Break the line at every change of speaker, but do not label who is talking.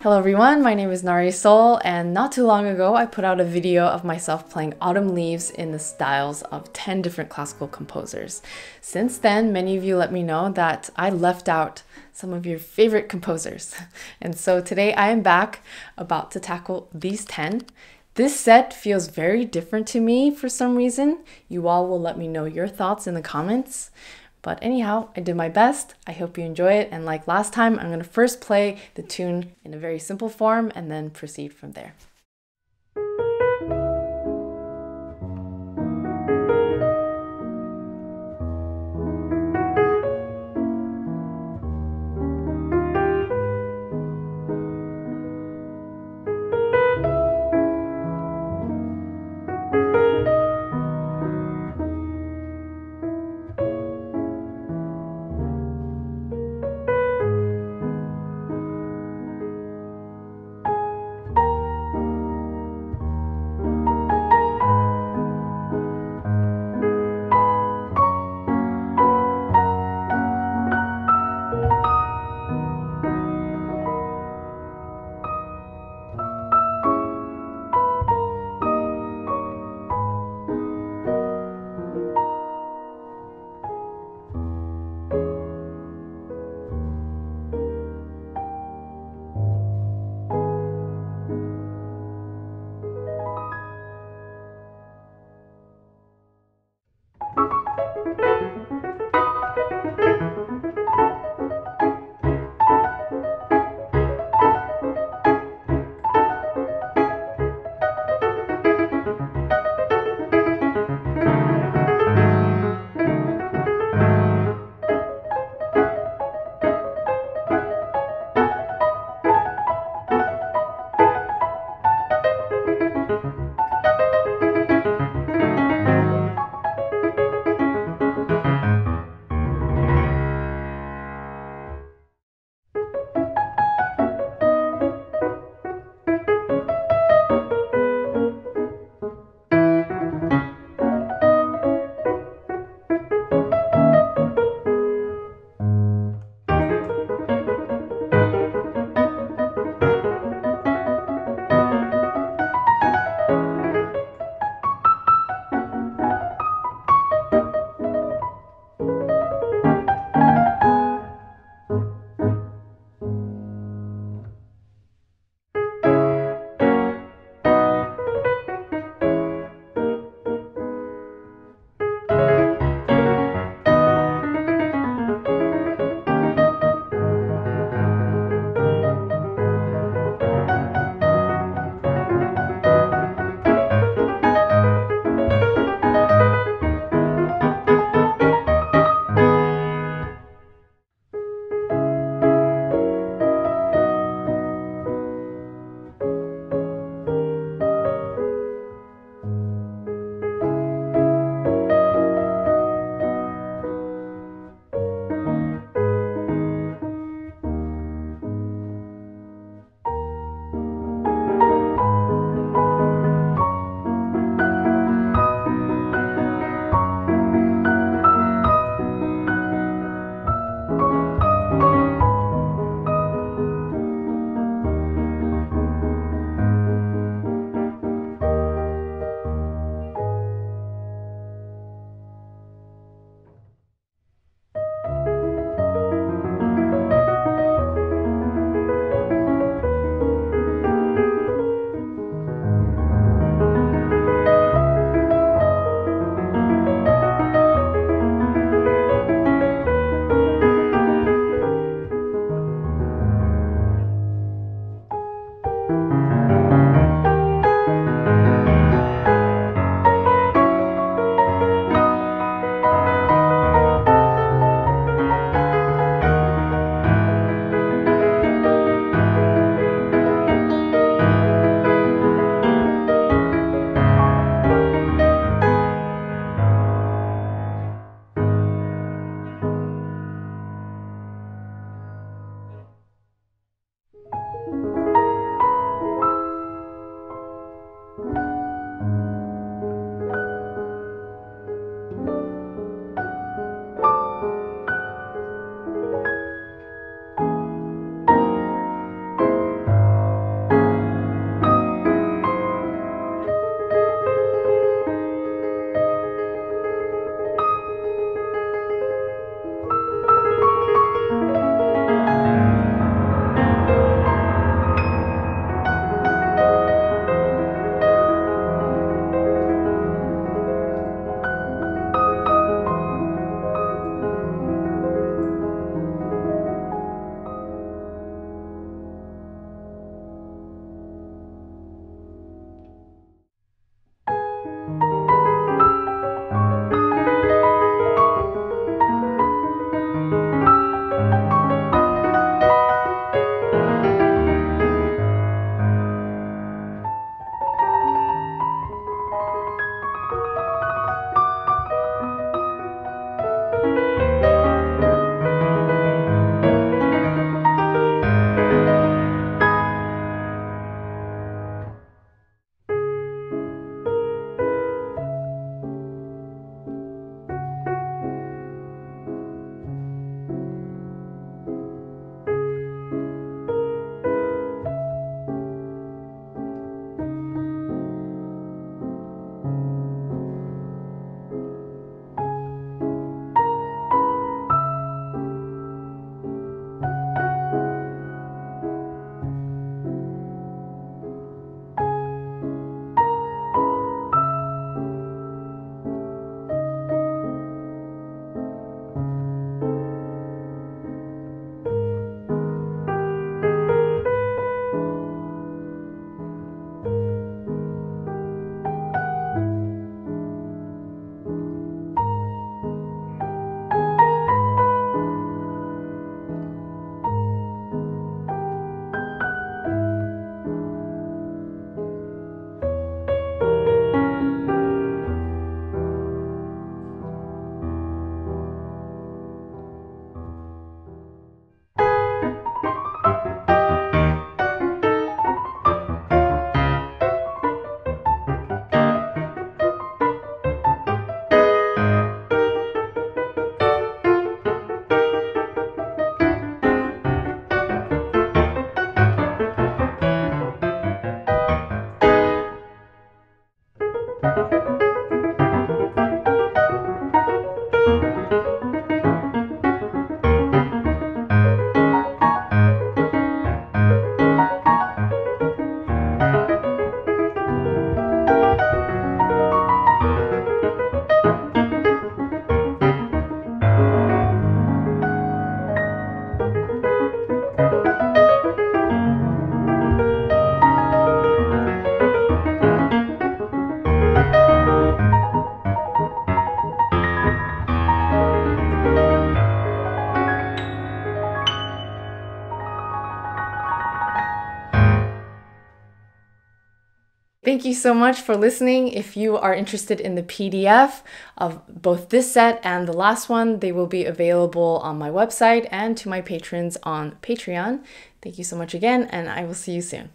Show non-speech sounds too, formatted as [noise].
Hello everyone, my name is Nahre Sol, and not too long ago I put out a video of myself playing Autumn Leaves in the styles of 10 different classical composers. Since then, many of you let me know that I left out some of your favorite composers. [laughs] And so today I am back about to tackle these 10. This set feels very different to me for some reason. You all will let me know your thoughts in the comments. But anyhow, I did my best. I hope you enjoy it. And like last time, I'm going to first play the tune in a very simple form and then proceed from there. Thank you so much for listening. If you are interested in the PDF of both this set and the last one, they will be available on my website and to my patrons on Patreon. Thank you so much again, and I will see you soon.